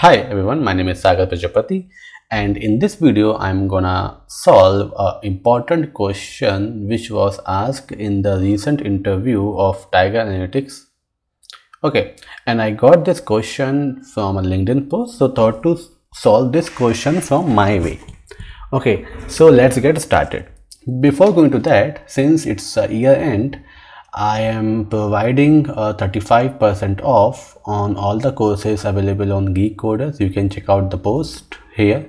Hi everyone, my name is Sagar Prajapati and in this video I'm gonna solve an important question which was asked in the recent interview of Tiger Analytics. Okay, and I got this question from a LinkedIn post so thought to solve this question from my way. Okay, so let's get started. Before going to that, since it's a year end, I am providing 35% off on all the courses available on Geek Coders. You can check out the post here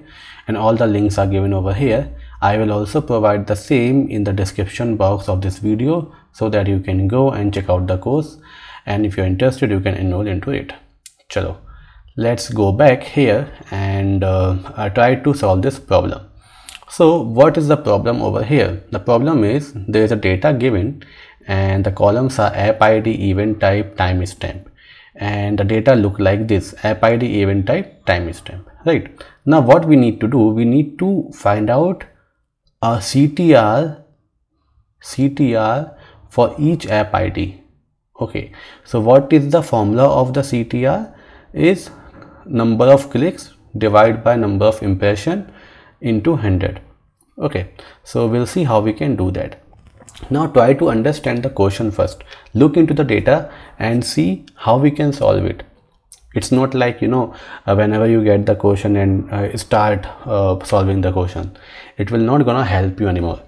and all the links are given over here. I will also provide the same in the description box of this video so that you can go and check out the course and if you're interested you can enroll into it. Chalo, let's go back here and uh, I try to solve this problem. So what is the problem over here? The problem is there is a data given and the columns are app id event type timestamp and the data look like this app id event type timestamp right? Now what we need to do we need to find out a ctr ctr for each app id okay so what is the formula of the ctr is number of clicks divided by number of impression into 100 okay so we'll see how we can do that now try to understand the question first. Look into the data and see how we can solve it. It's not like, you know, uh, whenever you get the question and uh, start uh, solving the question, it will not gonna help you anymore.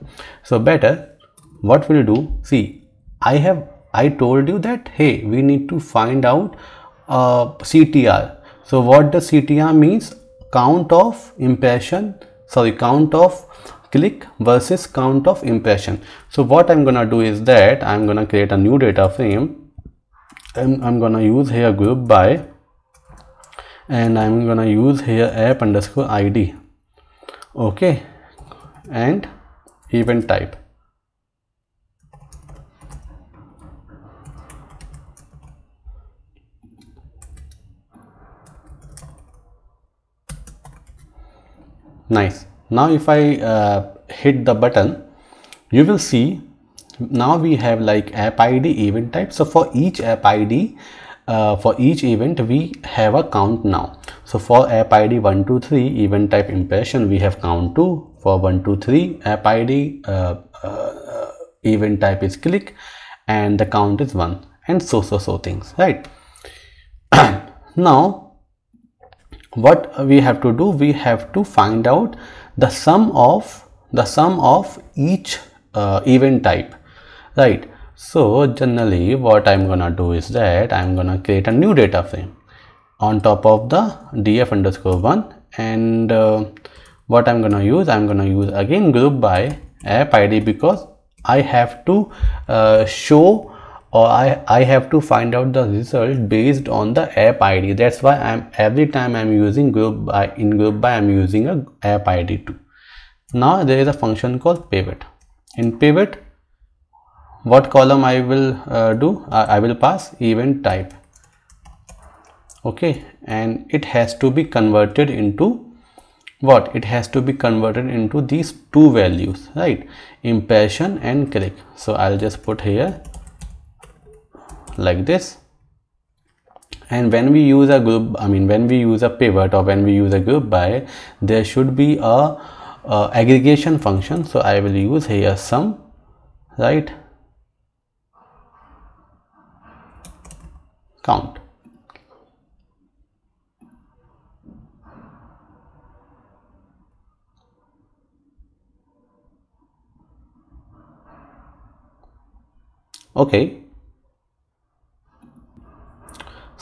So better, what we'll do, see, I have, I told you that, hey, we need to find out uh, CTR. So what the CTR means? Count of impression, sorry, count of click versus count of impression. So what i'm gonna do is that i'm gonna create a new data frame and i'm gonna use here group by and i'm gonna use here app underscore id okay. And event type. Nice now if I uh, hit the button you will see now we have like app id event type. So for each app id uh, for each event we have a count now. So for app id 123 event type impression we have count 2 for 123 app id uh, uh, event type is click and the count is 1 and so so so things right? Now what we have to do we have to find out the sum of the sum of each uh, event type right? So generally what i'm gonna do is that i'm gonna create a new data frame on top of the df underscore one. And uh, what i'm gonna use i'm gonna use again group by app id because i have to uh, show or I, I have to find out the result based on the app id that's why i'm every time i'm using group by in group by i'm using a app id too. Now there is a function called pivot. In pivot what column i will uh, do? I will pass event type. Okay and it has to be converted into what? It has to be converted into these two values right? Impression and click. So i'll just put here like this. And when we use a group i mean when we use a pivot or when we use a group by there should be a, a aggregation function. So i will use here sum right? Count. Okay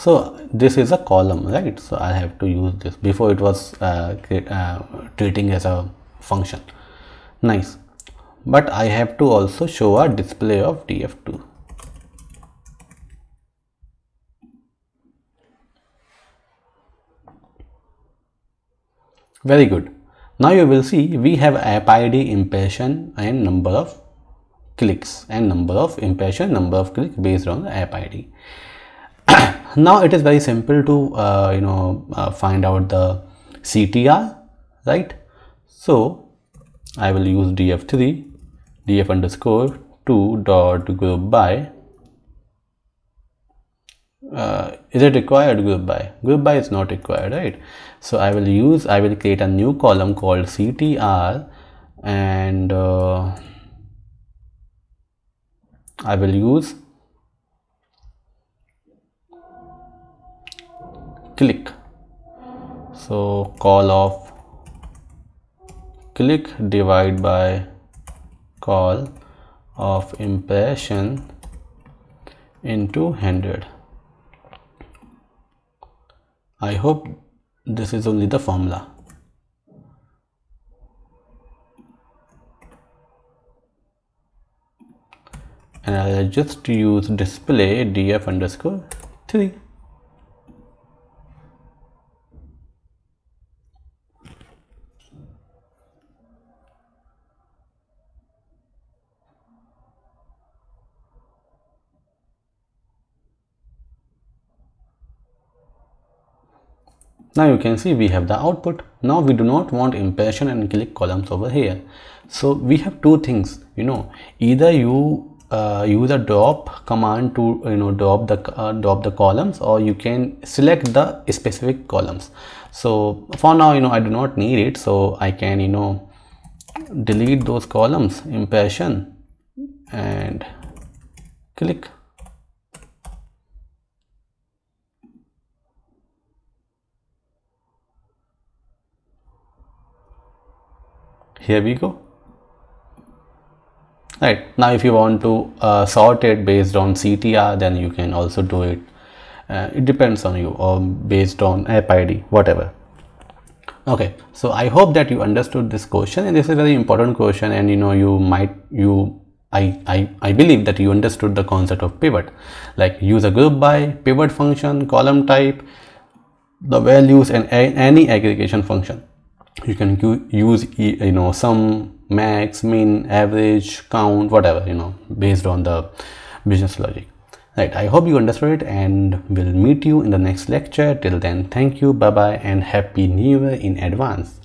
so this is a column right? So i have to use this. Before it was uh, uh, treating as a function. Nice. But i have to also show a display of df2 very good. Now you will see we have app id impression and number of clicks and number of impression number of clicks based on the app id now it is very simple to uh, you know uh, find out the CTR right? So I will use df3 df underscore 2 dot group by uh, is it required group by? Group by is not required right? So i will use i will create a new column called ctr and uh, i will use click. So col of click divide by col of impression into 100 I hope this is only the formula. And I'll just use display df underscore 3 now you can see we have the output. Now we do not want impression and click columns over here. So we have two things you know. Either you uh, use a drop command to you know drop the uh, drop the columns or you can select the specific columns. So for now you know i do not need it. So i can you know delete those columns impression and click here we go. Right. Now if you want to uh, sort it based on CTR then you can also do it. Uh, it depends on you or based on app ID whatever. Okay. So I hope that you understood this question. And this is a very important question and you know you might you I, I, I believe that you understood the concept of pivot. Like use a group by pivot function column type the values and any aggregation function you can use you know sum max mean average count whatever you know based on the business logic. Right i hope you understood it and we'll meet you in the next lecture. Till then thank you bye bye and happy new year in advance